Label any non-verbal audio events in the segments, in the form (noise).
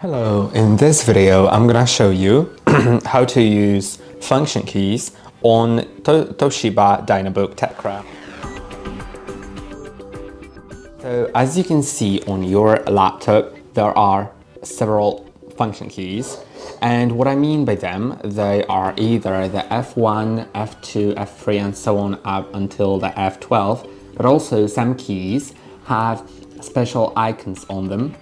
Hello, in this video I'm gonna show you (clears throat) how to use function keys on to Toshiba Dynabook Tecra. So as you can see on your laptop, there are several function keys. And what I mean by them, they are either the F1, F2, F3, and so on up until the F12, but also some keys have special icons on them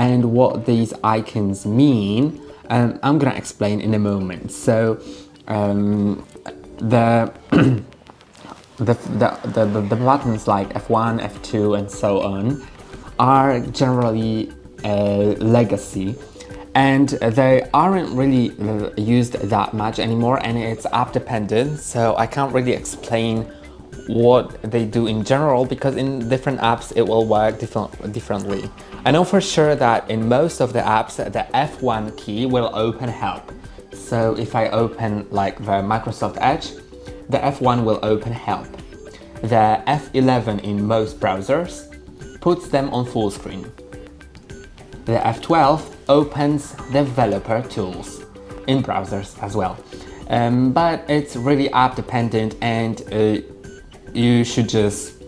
and what these icons mean, um, I'm gonna explain in a moment. So um, the, (clears throat) the, the, the, the, buttons like F1, F2 and so on are generally uh, legacy and they aren't really uh, used that much anymore and it's app dependent so I can't really explain what they do in general because in different apps it will work different, differently. I know for sure that in most of the apps the F1 key will open help. So if I open like the Microsoft Edge, the F1 will open help. The F11 in most browsers puts them on full screen. The F12 opens developer tools in browsers as well. Um, but it's really app dependent and uh, you should just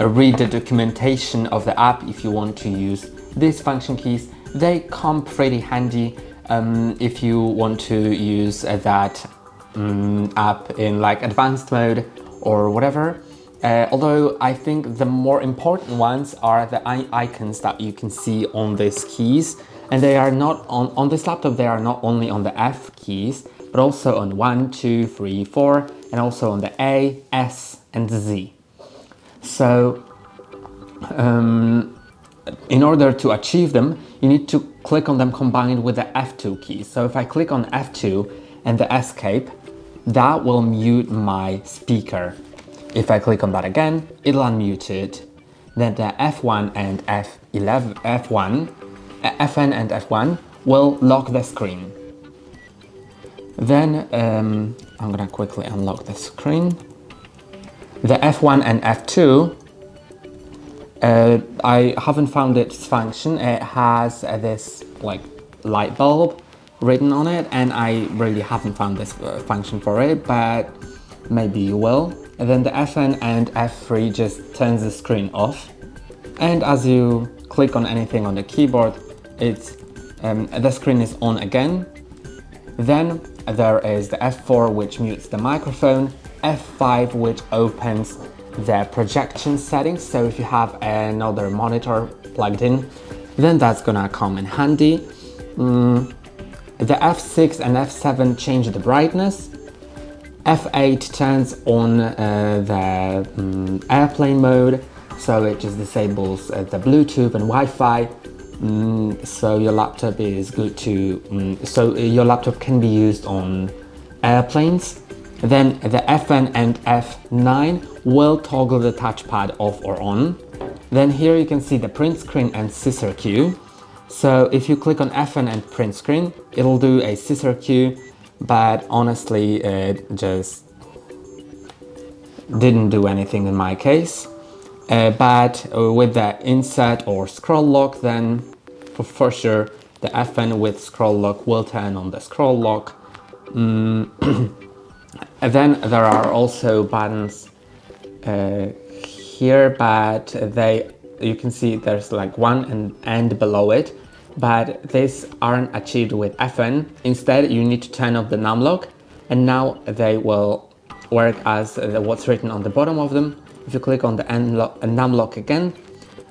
uh, read the documentation of the app if you want to use these function keys. They come pretty handy um, if you want to use uh, that um, app in like advanced mode or whatever. Uh, although I think the more important ones are the icons that you can see on these keys and they are not on, on this laptop they are not only on the F keys but also on 1, 2, 3, 4 and also on the A, S and Z. So um, in order to achieve them, you need to click on them combined with the F2 key. So if I click on F2 and the escape, that will mute my speaker. If I click on that again, it'll unmute it. Then the F1 and F11, F1, Fn and F1 will lock the screen. Then um, I'm gonna quickly unlock the screen. The F1 and F2, uh, I haven't found its function. It has uh, this like light bulb written on it and I really haven't found this uh, function for it, but maybe you will. And then the Fn and F3 just turns the screen off. And as you click on anything on the keyboard, it's um, the screen is on again. Then there is the F4 which mutes the microphone, F5 which opens the projection settings. So if you have another monitor plugged in, then that's gonna come in handy. Mm, the F6 and F7 change the brightness. F8 turns on uh, the um, airplane mode, so it just disables uh, the Bluetooth and Wi-Fi. Mm, so your laptop is good to, mm, so your laptop can be used on airplanes. Then the Fn and F9 will toggle the touchpad off or on. Then here you can see the print screen and SysRq. So if you click on Fn and print screen, it'll do a SysRq, but honestly it just didn't do anything in my case. Uh, but uh, with the insert or scroll lock then for, for sure the Fn with scroll lock will turn on the scroll lock. Mm. (coughs) then there are also buttons uh, here but they you can see there's like one and, and below it but these aren't achieved with Fn. Instead you need to turn off the numlock and now they will work as the, what's written on the bottom of them if you click on the num lock again,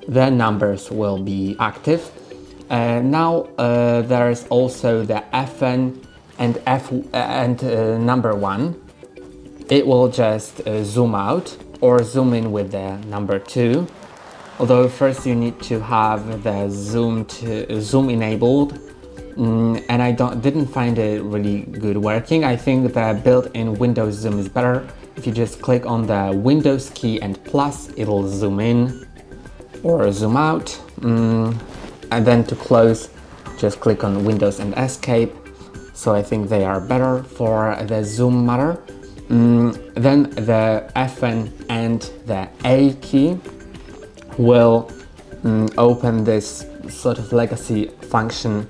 the numbers will be active. Uh, now uh, there's also the Fn and F and uh, number one. It will just uh, zoom out or zoom in with the number two. Although first you need to have the zoom to zoom enabled, mm, and I don't didn't find it really good working. I think the built-in Windows zoom is better if you just click on the Windows key and plus, it'll zoom in or zoom out. Mm, and then to close, just click on Windows and Escape. So I think they are better for the zoom matter. Mm, then the Fn and the A key will mm, open this sort of legacy function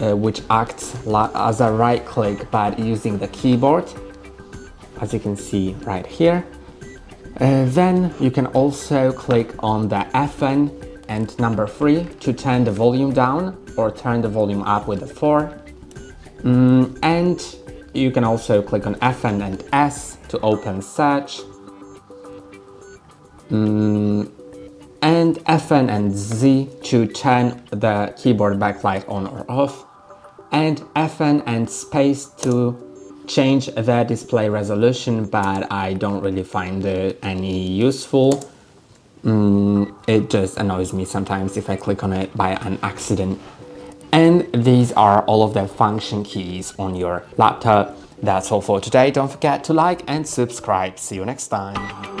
uh, which acts as a right click but using the keyboard as you can see right here. Uh, then you can also click on the FN and number 3 to turn the volume down or turn the volume up with the 4. Mm, and you can also click on FN and S to open search. Mm, and FN and Z to turn the keyboard backlight on or off. And FN and space to change the display resolution, but I don't really find it any useful. Mm, it just annoys me sometimes if I click on it by an accident. And these are all of the function keys on your laptop. That's all for today. Don't forget to like and subscribe. See you next time.